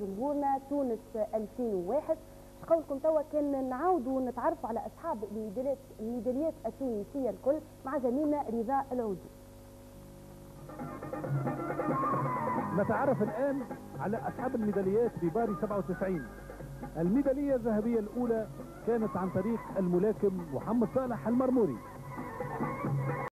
جمهورنا تونس 2001 قولكم توا كان نعاودوا نتعرفوا على أصحاب الميداليات الميداليات التونسية الكل مع زميلنا رضا العودي نتعرف الآن على أصحاب الميداليات بباري 97 الميدالية الذهبية الأولى كانت عن طريق الملاكم محمد صالح المرموري.